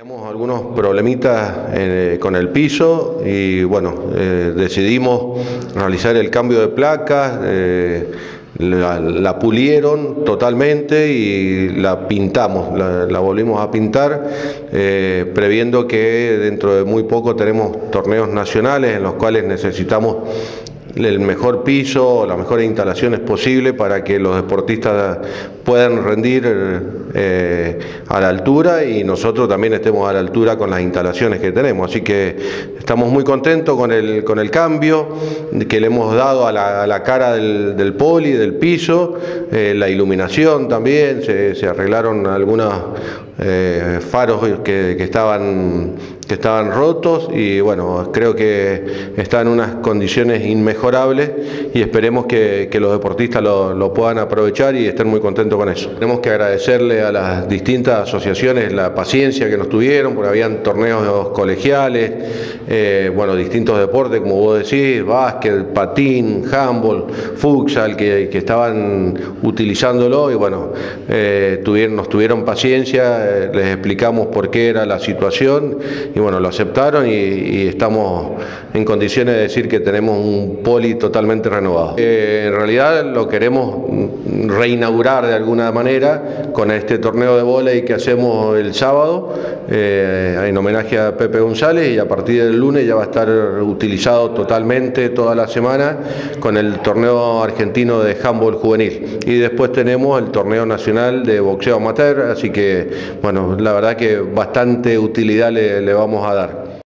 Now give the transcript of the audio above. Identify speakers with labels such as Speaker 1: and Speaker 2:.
Speaker 1: Teníamos algunos problemitas eh, con el piso y bueno, eh, decidimos realizar el cambio de placas, eh, la, pulieron totalmente y la pintamos, la, volvimos a pintar, previendo que dentro de muy poco tenemos torneos nacionales en los cuales necesitamos el mejor piso, las mejores instalaciones posibles para que los deportistas puedan rendir eh, a la altura y nosotros también estemos a la altura con las instalaciones que tenemos. Así que estamos muy contentos con el, con el cambio que le hemos dado a la, cara del, poli, del piso, eh, la iluminación también, se, arreglaron algunos eh, faros que, que estaban que estaban rotos y bueno, creo que está en unas condiciones inmejorables y esperemos que, los deportistas lo, puedan aprovechar y estén muy contentos con eso. Tenemos que agradecerle a las distintas asociaciones la paciencia que nos tuvieron, porque habían torneos colegiales, eh, bueno, distintos deportes, como vos decís, básquet, patín, handball, futsal, que, estaban utilizándolo y bueno, eh, tuvieron, nos tuvieron paciencia, eh, les explicamos por qué era la situación y bueno, lo aceptaron y, estamos en condiciones de decir que tenemos un poli totalmente renovado. Eh, en realidad lo queremos reinaugurar de alguna manera con este torneo de volei que hacemos el sábado eh, en homenaje a Pepe González y a partir del lunes ya va a estar utilizado totalmente toda la semana con el torneo argentino de handball juvenil y después tenemos el torneo nacional de boxeo amateur, así que bueno, la verdad que bastante utilidad le, le vamos a dar.